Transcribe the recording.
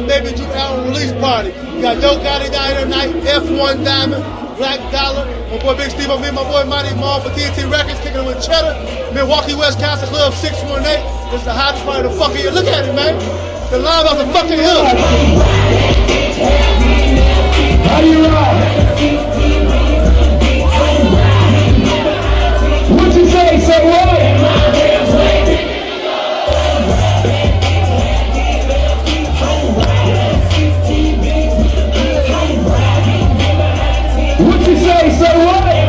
Baby Juke album release party. We got Yo Gotti down here tonight, F1 Diamond, Black Dollar, my boy Big Steve, me, my boy Mighty Mall for TNT Records, kicking it with Cheddar, Milwaukee West Council Club 618. This is the hottest part of the fucking year. Look at it, man. The line off the fucking hill. say what?